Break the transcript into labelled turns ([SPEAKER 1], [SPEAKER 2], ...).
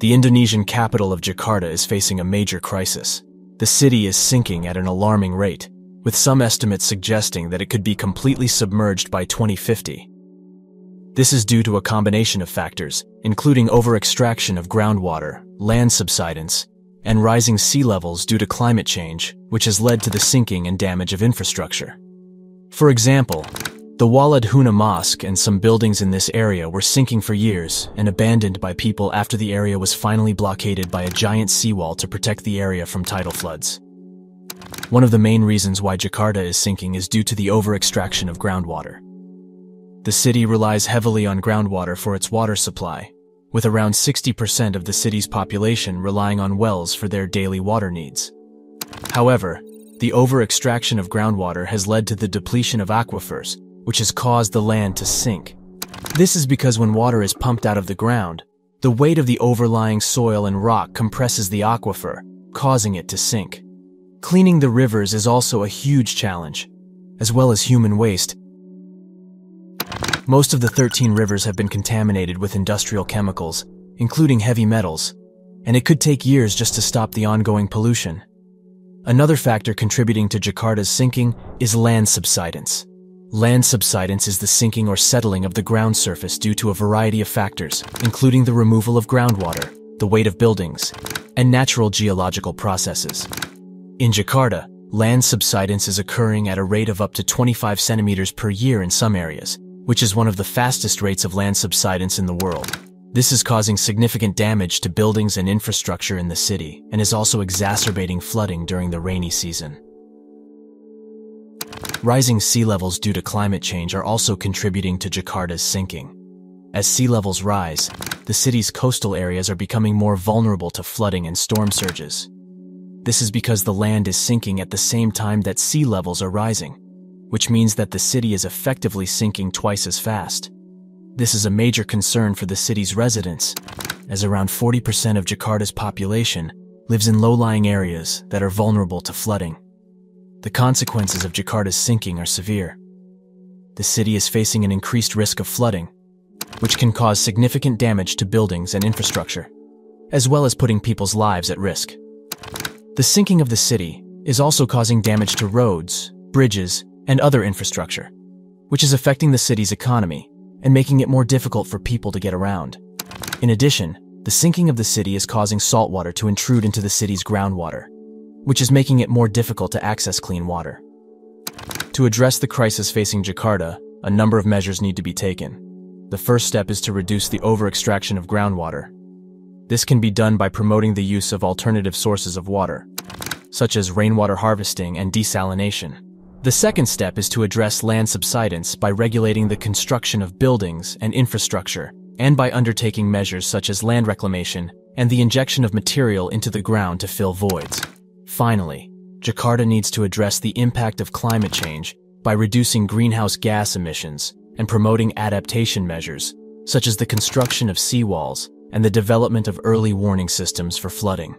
[SPEAKER 1] The Indonesian capital of Jakarta is facing a major crisis. The city is sinking at an alarming rate, with some estimates suggesting that it could be completely submerged by 2050. This is due to a combination of factors, including over-extraction of groundwater, land subsidence, and rising sea levels due to climate change, which has led to the sinking and damage of infrastructure. For example, the Wal Adhuna Mosque and some buildings in this area were sinking for years and abandoned by people after the area was finally blockaded by a giant seawall to protect the area from tidal floods. One of the main reasons why Jakarta is sinking is due to the over-extraction of groundwater. The city relies heavily on groundwater for its water supply, with around 60% of the city's population relying on wells for their daily water needs. However, the over-extraction of groundwater has led to the depletion of aquifers, which has caused the land to sink. This is because when water is pumped out of the ground, the weight of the overlying soil and rock compresses the aquifer, causing it to sink. Cleaning the rivers is also a huge challenge, as well as human waste. Most of the 13 rivers have been contaminated with industrial chemicals, including heavy metals, and it could take years just to stop the ongoing pollution. Another factor contributing to Jakarta's sinking is land subsidence. Land subsidence is the sinking or settling of the ground surface due to a variety of factors, including the removal of groundwater, the weight of buildings, and natural geological processes. In Jakarta, land subsidence is occurring at a rate of up to 25 centimeters per year in some areas, which is one of the fastest rates of land subsidence in the world. This is causing significant damage to buildings and infrastructure in the city and is also exacerbating flooding during the rainy season. Rising sea levels due to climate change are also contributing to Jakarta's sinking. As sea levels rise, the city's coastal areas are becoming more vulnerable to flooding and storm surges. This is because the land is sinking at the same time that sea levels are rising, which means that the city is effectively sinking twice as fast. This is a major concern for the city's residents, as around 40% of Jakarta's population lives in low-lying areas that are vulnerable to flooding. The consequences of Jakarta's sinking are severe. The city is facing an increased risk of flooding, which can cause significant damage to buildings and infrastructure, as well as putting people's lives at risk. The sinking of the city is also causing damage to roads, bridges, and other infrastructure, which is affecting the city's economy and making it more difficult for people to get around. In addition, the sinking of the city is causing saltwater to intrude into the city's groundwater, which is making it more difficult to access clean water. To address the crisis facing Jakarta, a number of measures need to be taken. The first step is to reduce the over-extraction of groundwater. This can be done by promoting the use of alternative sources of water, such as rainwater harvesting and desalination. The second step is to address land subsidence by regulating the construction of buildings and infrastructure, and by undertaking measures such as land reclamation and the injection of material into the ground to fill voids. Finally, Jakarta needs to address the impact of climate change by reducing greenhouse gas emissions and promoting adaptation measures, such as the construction of seawalls and the development of early warning systems for flooding.